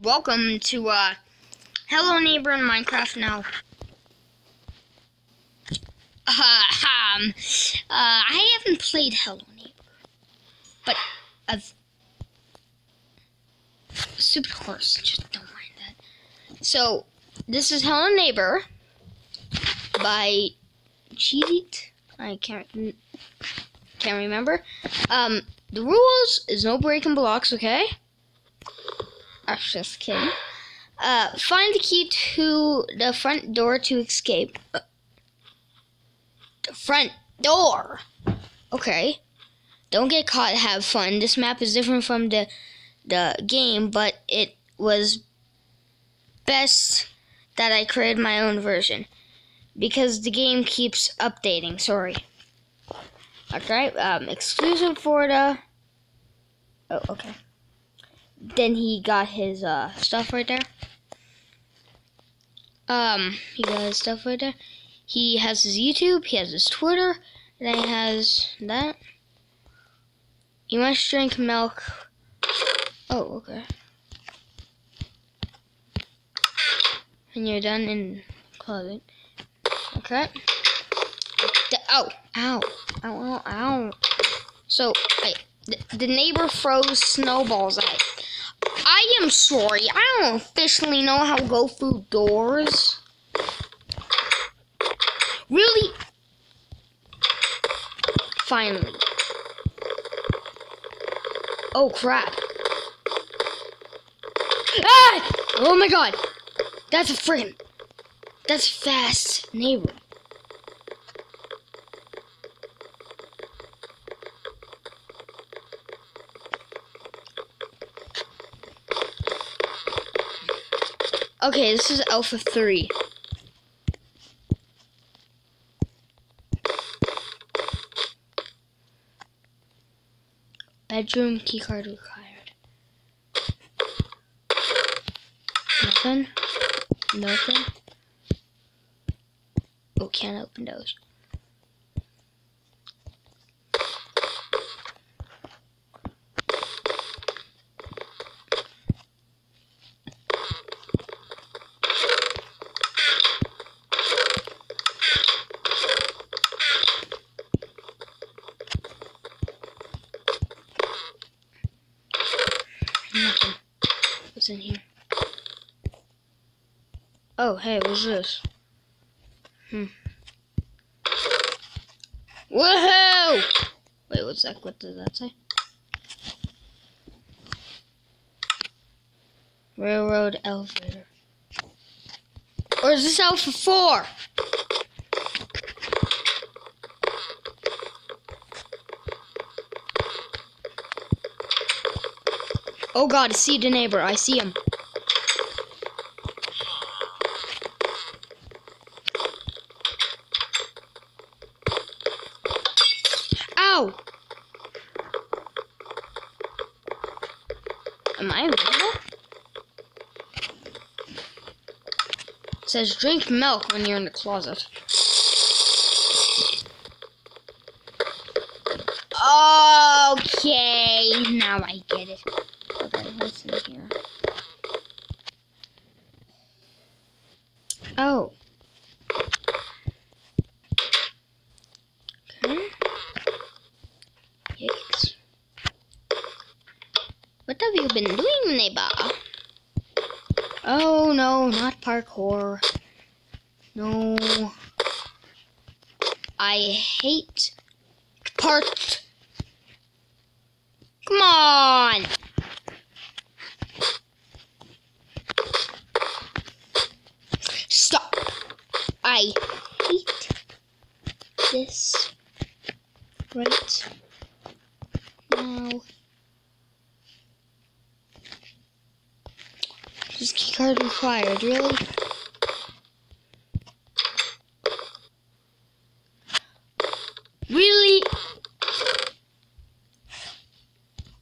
Welcome to uh Hello Neighbor in Minecraft now. Uh, um, uh, I haven't played Hello Neighbor, but I've stupid horse. Just don't mind that. So this is Hello Neighbor by Cheat. I can't can't remember. Um, the rules is no breaking blocks. Okay. I'm just kidding. Uh, find the key to the front door to escape. The front door. Okay. Don't get caught. Have fun. This map is different from the the game, but it was best that I created my own version because the game keeps updating. Sorry. Okay. Um, exclusive for the. Oh, okay then he got his uh, stuff right there. Um, he got his stuff right there. He has his YouTube, he has his Twitter, and he has that. You must drink milk. Oh, okay. And you're done in closet. Okay. Oh, ow, ow, ow, ow. So, I, the, neighbor froze snowballs at am sorry. I don't officially know how to go through doors. Really? Finally. Oh, crap. Ah! Oh my god. That's a friggin'. That's fast neighbor. Okay, this is Alpha 3. Bedroom keycard required. Nothing. Nothing. Oh, can't open those. Nothing. In here? Oh, hey, what's this? Hmm. Woohoo! Wait, what's that? What does that say? Railroad elevator. Or is this Alpha 4? Oh god, see the neighbor. I see him. Ow! Am I invisible? It says drink milk when you're in the closet. Okay, now I get it. What's in here? Oh. Okay. Yikes. What have you been doing, neighbor? Oh no, not parkour. No. I hate part. Come on! Stop. I hate this right now. Just keycard required, really? Really?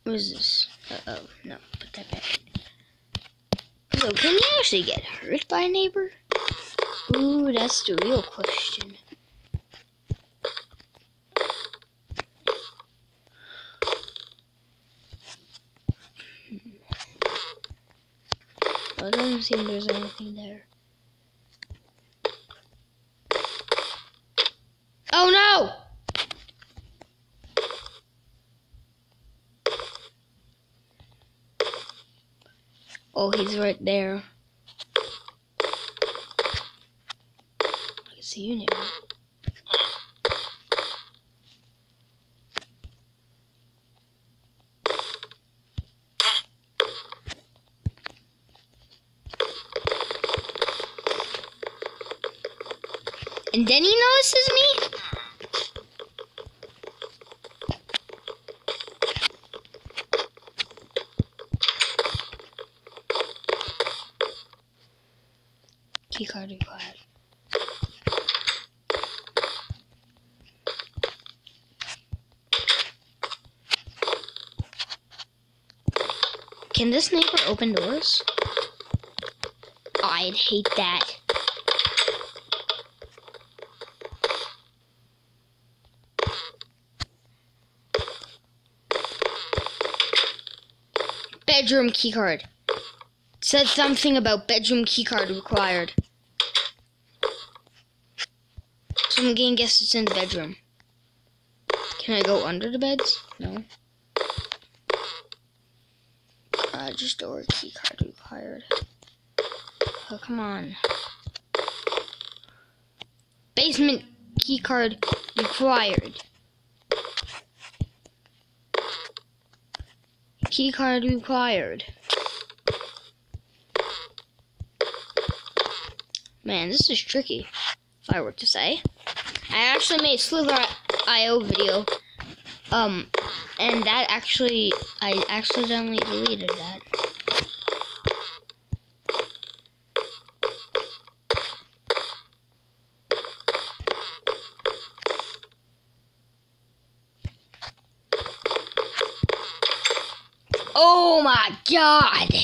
What is this? Uh oh, no, put that back. So, can you actually get hurt by a neighbor? Ooh, that's the real question. Hmm. Well, it doesn't seem there's anything there. Oh no! Oh, he's right there. You now. And then he notices me? Keycard required. Can this neighbor open doors? Oh, I'd hate that. Bedroom keycard. Said something about bedroom keycard required. So I'm gonna guess it's in the bedroom. Can I go under the beds? No. Garage door keycard required. Oh, come on. Basement keycard required. Keycard required. Man, this is tricky, if I were to say. I actually made Slither.io video, um, and that actually, I accidentally deleted that. Oh my god!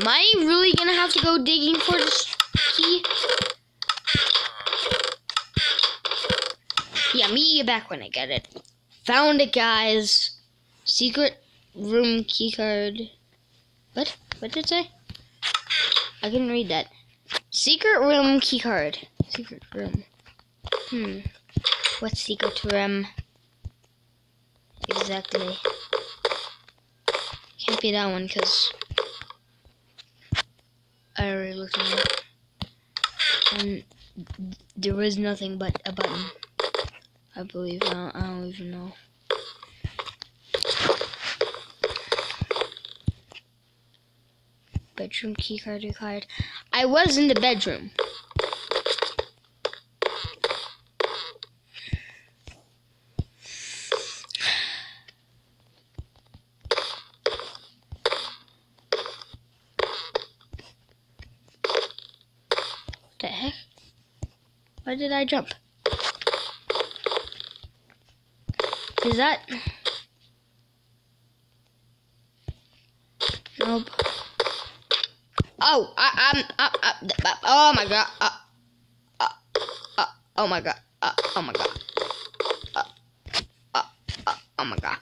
Am I really gonna have to go digging for this key? Yeah, meet you back when I get it. Found it, guys. Secret room keycard. What? What did it say? I couldn't read that. Secret room keycard. Secret room. Hmm. What secret room? Exactly. Can't be that one because I already looked at it. And there was nothing but a button. I believe. I don't, I don't even know. Bedroom keycard required. I was in the bedroom. What the heck? Why did I jump? Is that... Nope. Oh, I, I'm, I, I, oh my god. Uh, uh, uh, oh my god. Uh, oh my god. Uh, uh, uh, oh my god.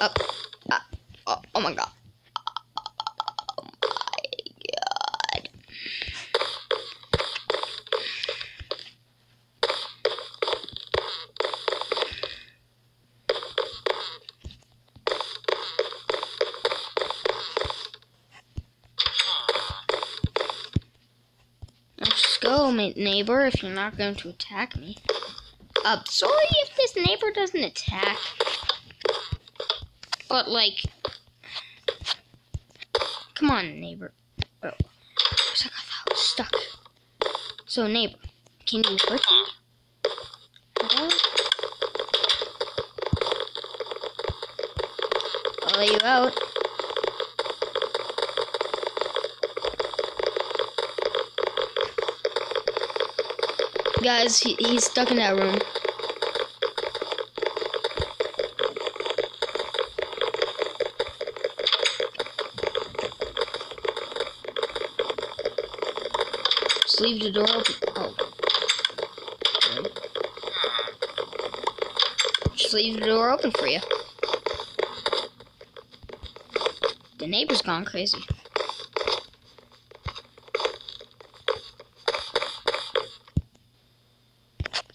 Uh, uh, oh, oh my god. Ma- neighbor, if you're not going to attack me. Uh, sorry if this neighbor doesn't attack. But, like... Come on, neighbor. Oh. I got that stuck. So, neighbor, can you hurt me? Hello? Let you out. Guys, he, he's stuck in that room. Just leave the door open. Oh. Just leave the door open for you. The neighbor's gone crazy.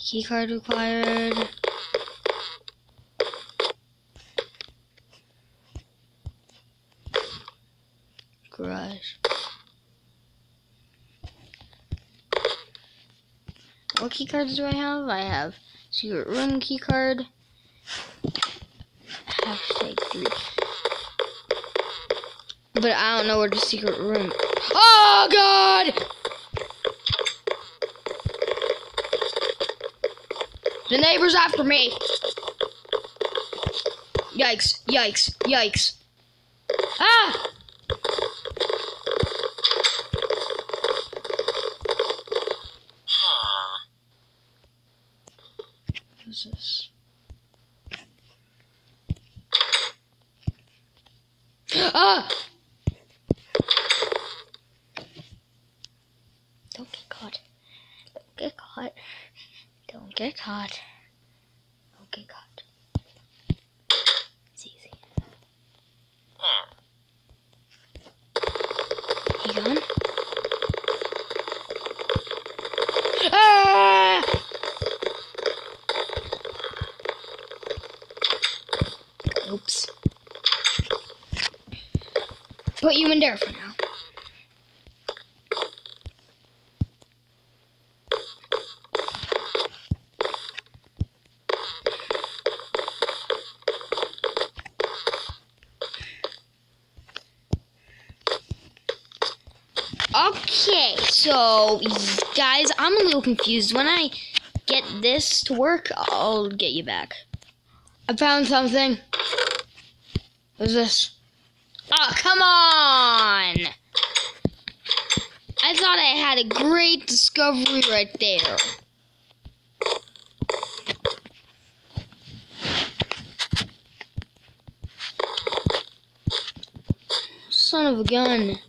Keycard required. Garage. What keycards do I have? I have secret room keycard. Hashtag three. But I don't know where the secret room. Oh God! The neighbor's after me. Yikes! Yikes! Yikes! Ah! What's this? Ah! Don't get caught. Don't get caught. Don't get caught. Don't get caught. It's easy. He gone? Ah! Oops. Put you in there for now. Okay, so guys, I'm a little confused. When I get this to work, I'll get you back. I found something. What's this? On! I thought I had a great discovery right there. Son of a gun.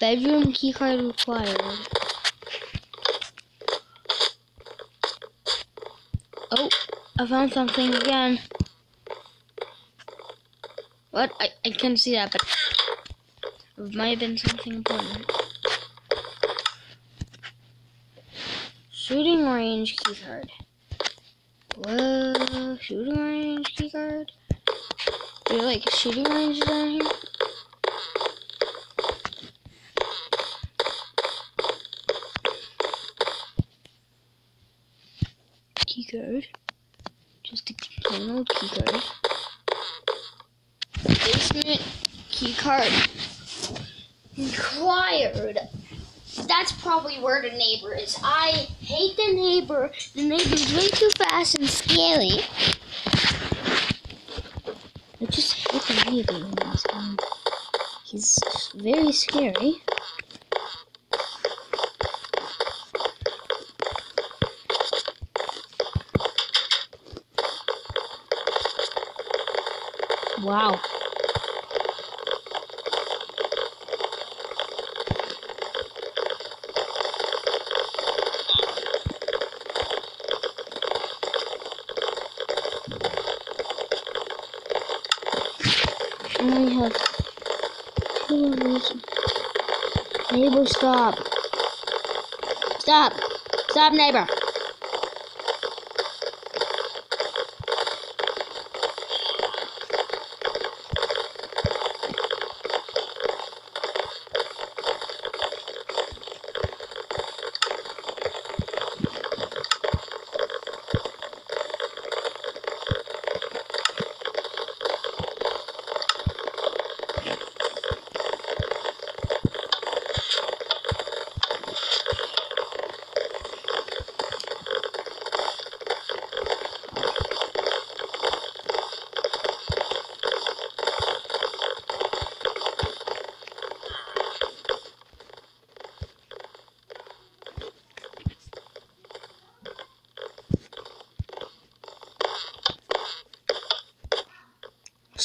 Bedroom keycard required. Oh, I found something again. What? I, I couldn't see that, but it might have been something important. Shooting range keycard. Whoa, shooting range keycard? There like shooting ranges down here? keycard. Just a Basement keycard required. That's probably where the neighbor is. I hate the neighbor. The neighbor's way too fast and scary. I just hate the neighbor. He's, um, he's very scary. Wow. Only have two these. Neighbor, stop. Stop. Stop, neighbor.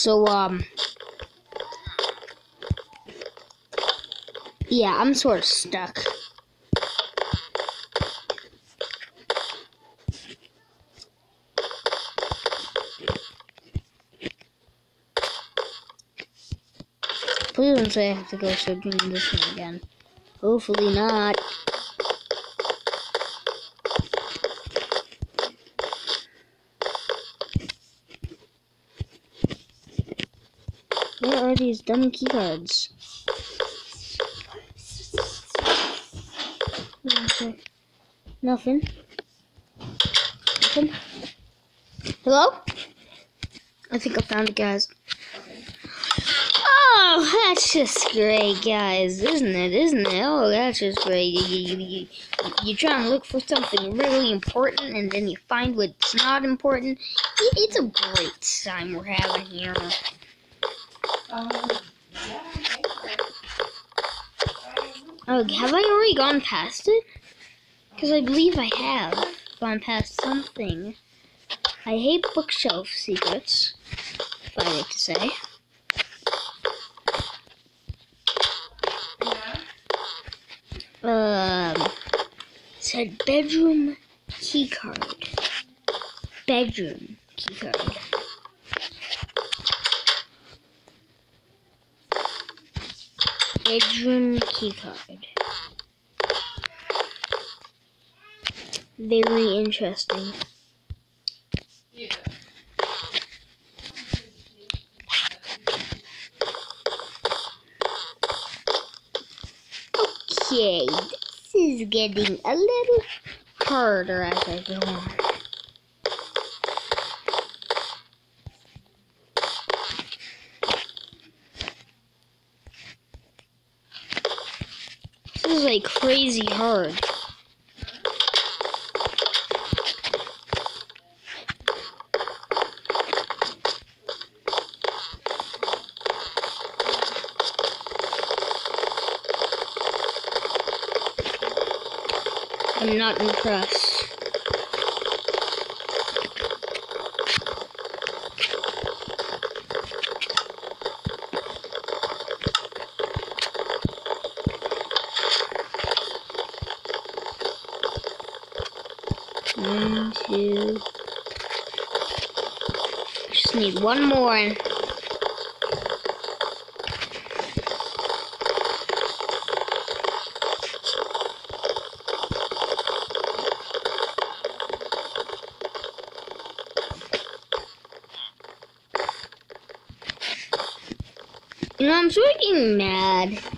So, um, yeah, I'm sort of stuck. Please don't say I have to go start doing this one again. Hopefully not. Dumb keycards? Okay. Nothing. Nothing. Hello? I think I found it, guys. Oh, that's just great, guys, isn't it? Isn't it? Oh, that's just great. You, you, you, you try and look for something really important, and then you find what's not important. It, it's a great time we're having here. Oh, have I already gone past it? Because I believe I have gone past something. I hate bookshelf secrets, if I like to say. Um, said bedroom keycard. Bedroom keycard. Bedroom keycard. Very interesting. Okay, this is getting a little harder as I go on. Like crazy hard. I'm not impressed. One, two. Need one more. You know, I'm sort of getting mad.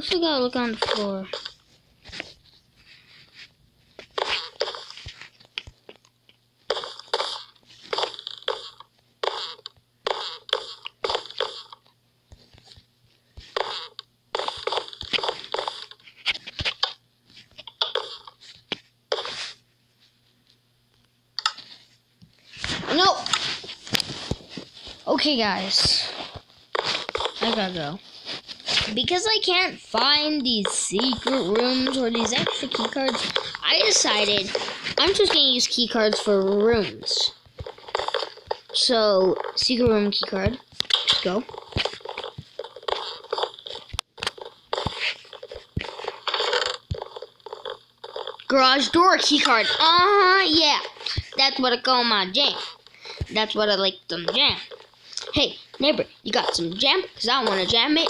Also gotta look on the floor. No. Okay, guys. I gotta go. Because I can't find these secret rooms or these extra key cards, I decided I'm just gonna use key cards for rooms. So, secret room key card. Let's go. Garage door key card. Uh-huh, yeah. That's what I call my jam. That's what I like them jam. Hey, neighbor, you got some jam? Because I want to jam it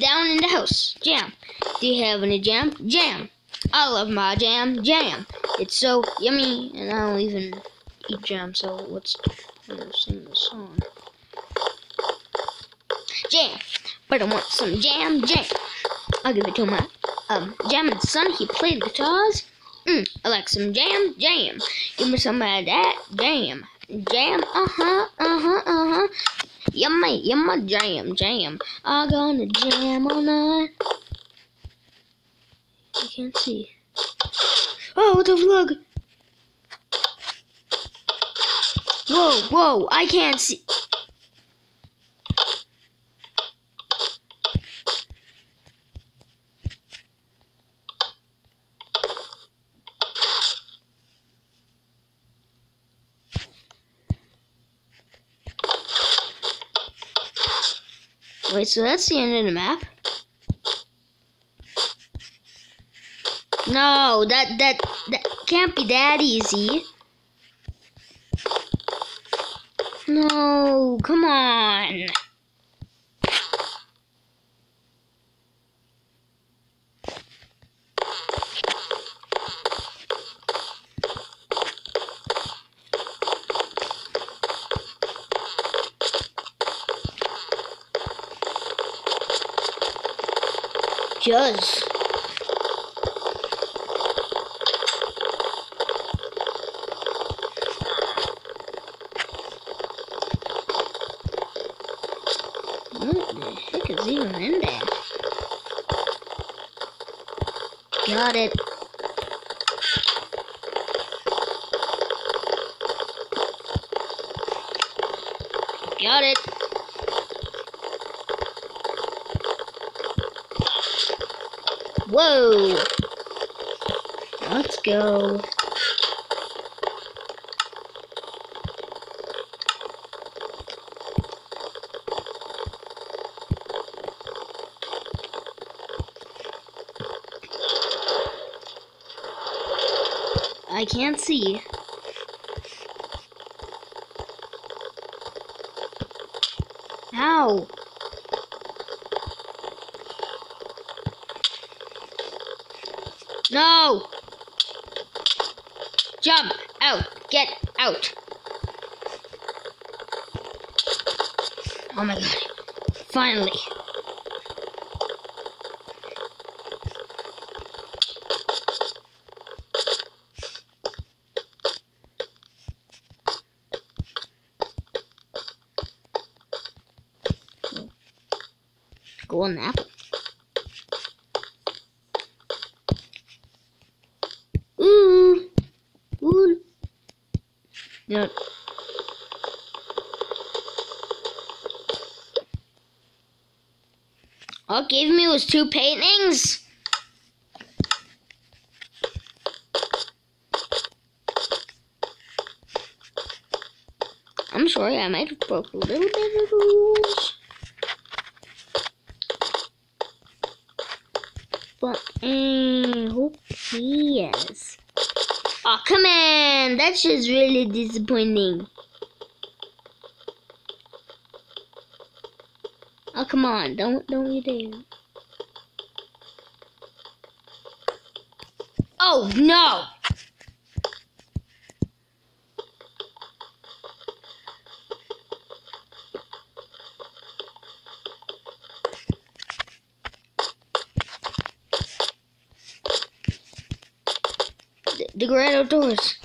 down in the house. Jam. Do you have any jam? Jam. I love my jam. Jam. It's so yummy, and I don't even eat jam, so let's sing the song. Jam. But I want some jam. Jam. I'll give it to my um, jamming son. He played guitars. Mm, I like some jam, jam. Give me some of that jam. Jam, Uh huh, uh huh, uh-huh, uh-huh, uh-huh. Yummy, yummy, jam, jam. I'm gonna jam all night. You can't see. Oh, what the vlog? Whoa, whoa, I can't see. Wait, so that's the end of the map? No, that that that can't be that easy. No, come on. Just. What the heck is even in there? Got it. Got it. Whoa. Let's go. I can't see. Ow. No! Jump out! Get out! Oh my god. Finally. Go on apple. Ooh. Ooh. No. All gave me was two paintings. I'm sorry, I might have broke a little bit of rules. But I hope he is. Oh, come on! That's just really disappointing. Oh, come on! Don't don't you dare! Oh no! Great outdoors.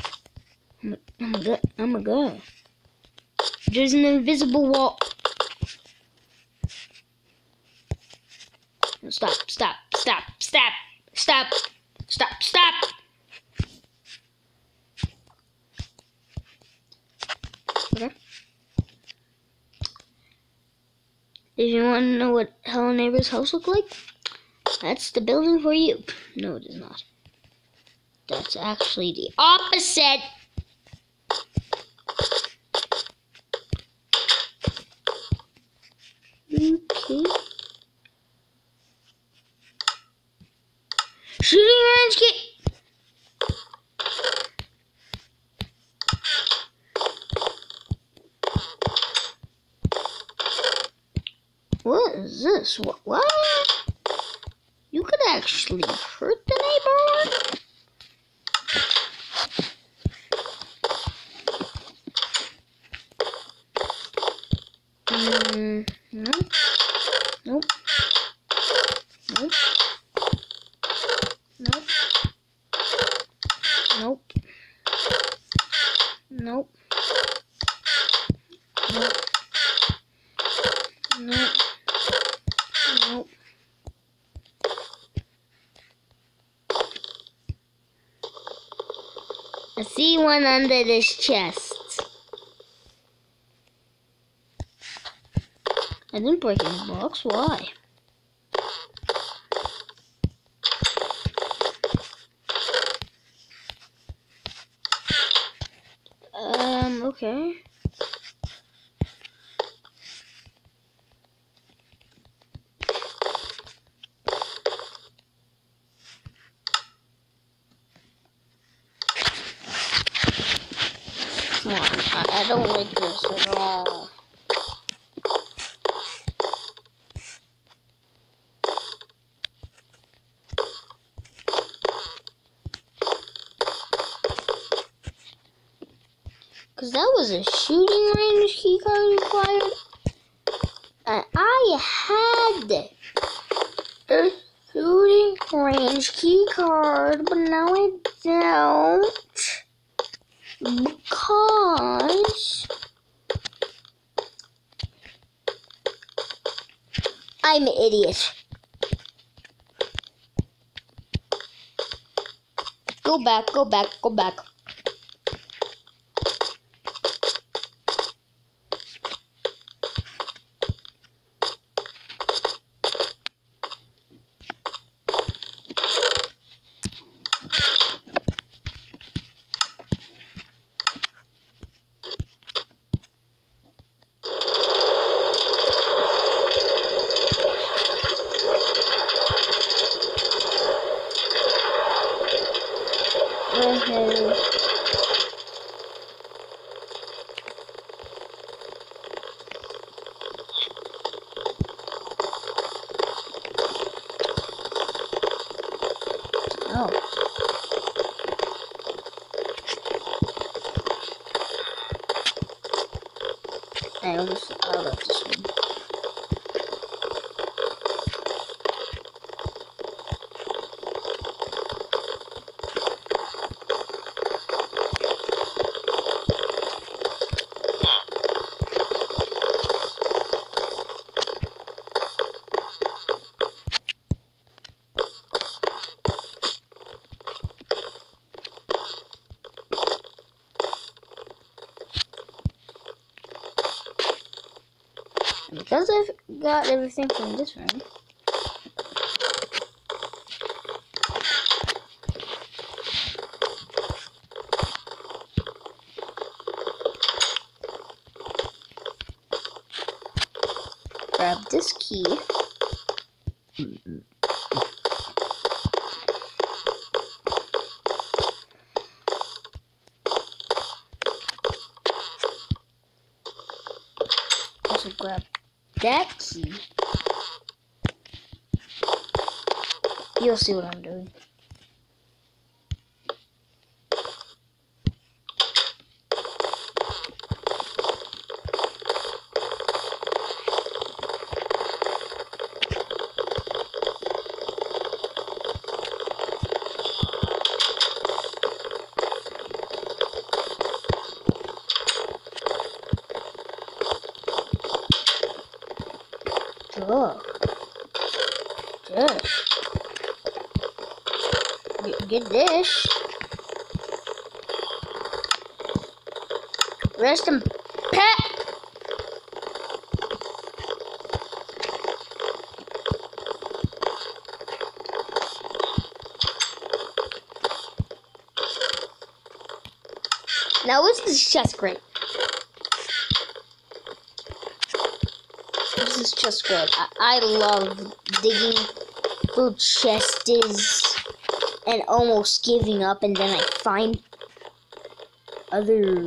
Oh my god! Oh my god! There's an invisible wall. Stop! Stop! Stop! Stop! Stop! Stop! Stop! Okay. If you want to know what Hello Neighbor's house look like, that's the building for you. No, it is not. That's actually the opposite. Okay. Shooting range kit. What is this? What? what? You could actually see one under this chest. I didn't break any blocks. Why? Um, okay. Come on, I, I don't like this at all. Because that was a shooting range keycard required. And I had a shooting range keycard, but now I don't. Because I'm an idiot. Go back, go back, go back. Mhm. Oh. I almost out of this one. Because I've got everything from this room, grab this key. Also that key. You'll see what I'm doing. Yes. Get, this. Rest him pet. Now is this chest great? This is just good. I, I love digging through chests and almost giving up, and then I find other.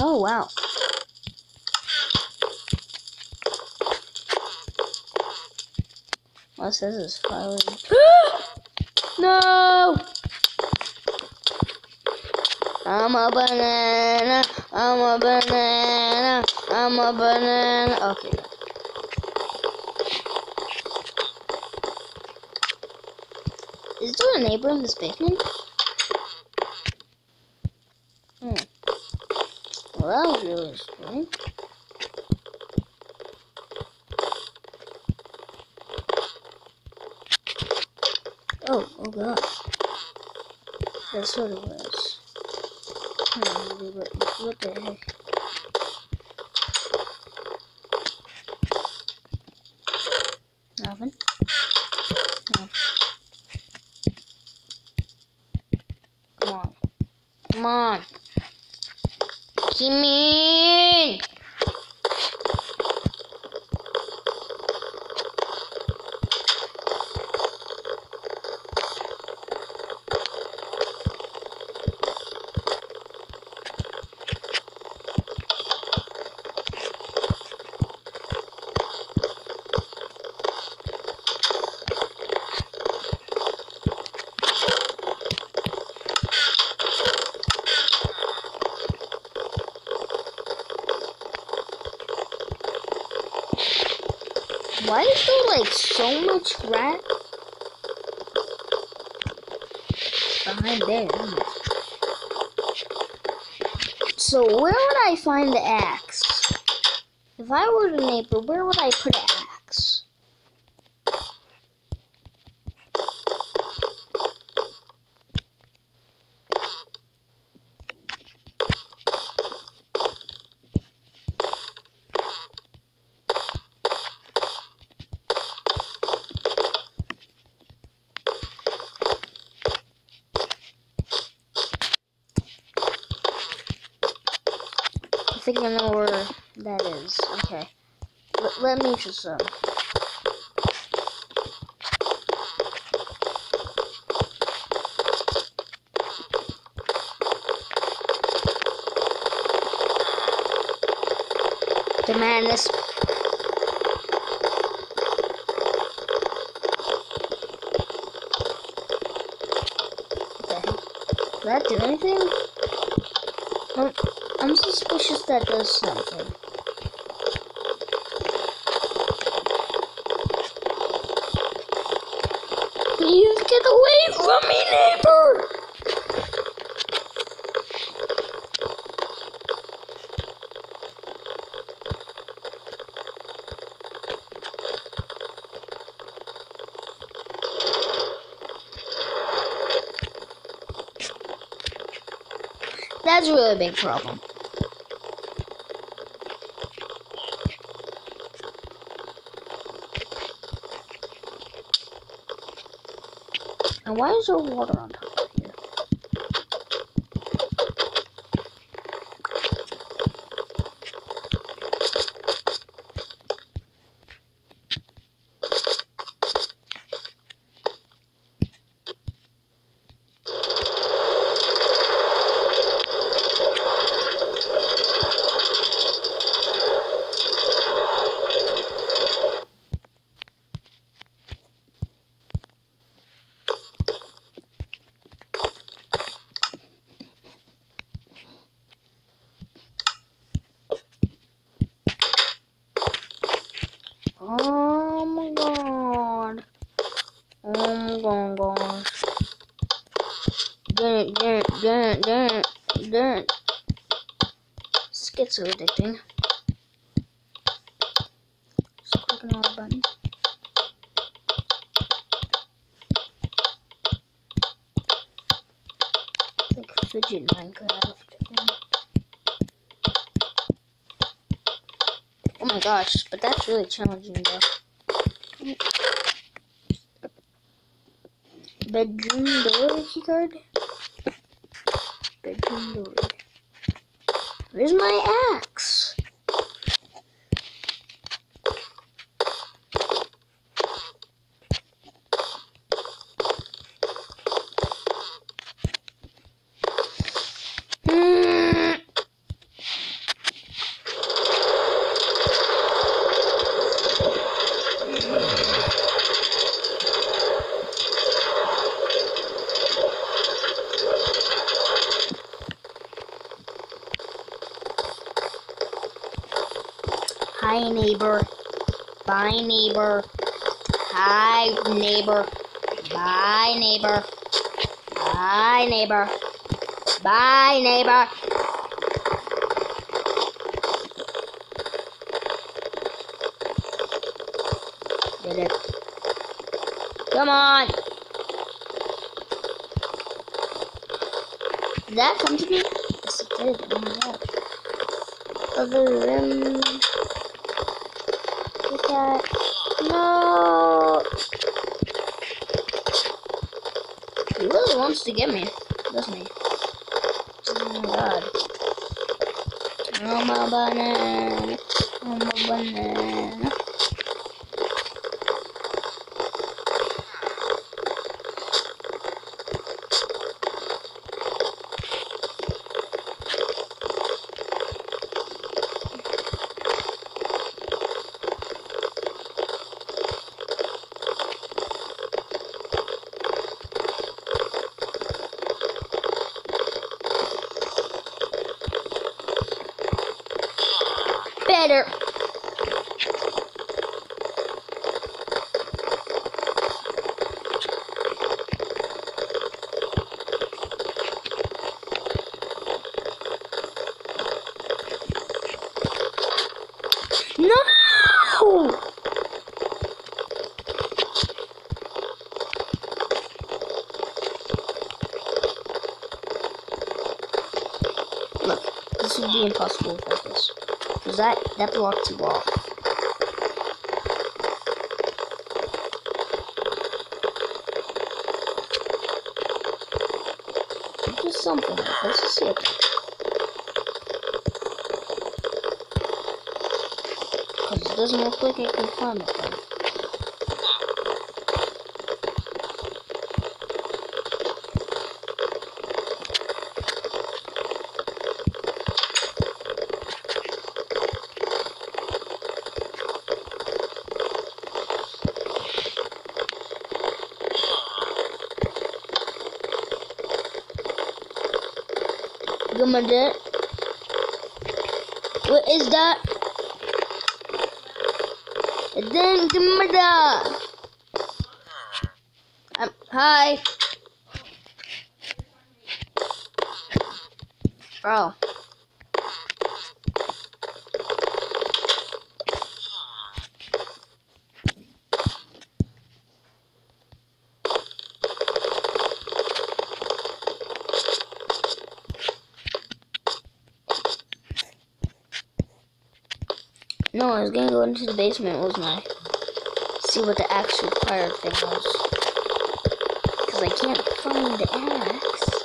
Oh wow. What's this is filing? No! I'm a banana. I'm a banana. I'm a banana. Okay. Is there a neighbor in this basement? Hmm. Well, that was really strange. Oh, god. That's what it was. Hmm, what the heck? Nothing. No. Come on. Come on. Come in. Why is there like so much rat behind there? So where would I find the axe? If I were the neighbor, where would I put an axe? I think I know where that is. Okay. Um... The. What the? Did that do anything? Oh. I'm suspicious that does something. Please get me, neighbor! That's a really big problem. Why is there water on top of here? Oh my god. Oh my god, gosh. Darn it, darn it, darn it, darn it, addicting. Just clicking all the buttons. Like fidget Minecraft. Oh my gosh, but that's really challenging though. Bedroom door keycard? Bedroom door. Where's my axe? neighbor. Hi, neighbor. Bye, neighbor. Bye, neighbor. Bye, neighbor. Did it. Come on. Did that come to me? Yes, it did. Oh my gosh. Other rim. Look at that. No! He really wants to get me, doesn't he? Oh my god. Oh my banana. Oh my banana. Better. No! Look, this would be impossible without this. Because that, that blocked you off. Just something. Let's just see it. Because it doesn't look like I can it. What is that? Then Gummada. Um, hi. Bro. No, I was gonna go into the basement, wasn't I? See what the actual required thing was. Because I can't find the axe.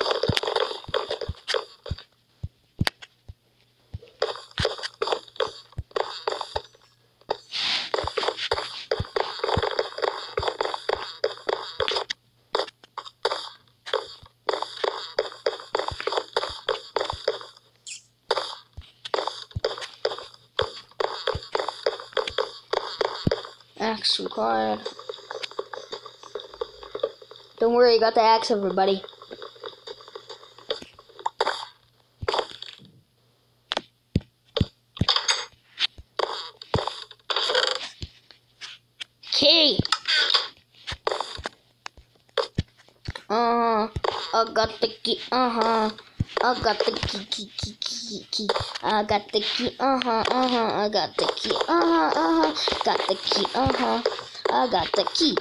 Axe. Don't worry, I got the axe, everybody. Key. Uh huh. I got the key. Uh huh. I got the key, key, key, key, key. I got the key. Uh huh. Uh huh. I got the key. Uh huh. Uh huh. Got the key. Uh huh. I got the key.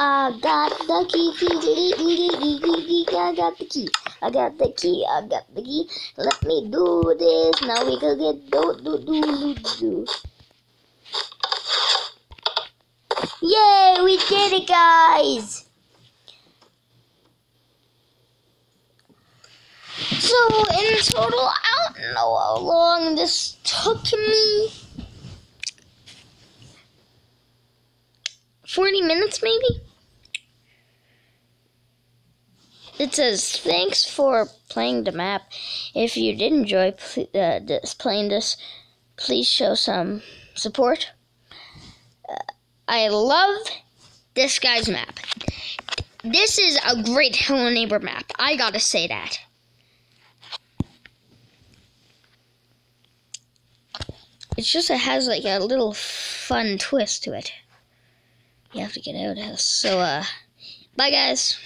I got the key. key, key, key, key, key, key. I got the key. I got the key. I got the key. Let me do this. Now we can get do do do do do. Yay! We did it, guys. So in total, I don't know how long this took me. 40 minutes maybe? It says, thanks for playing the map. If you did enjoy pl- uh, this, playing this, please show some support. Uh, I love this guy's map. This is a great Hello Neighbor map. I gotta say that. It's just it has like a little fun twist to it. You have to get out of this. So uh bye guys.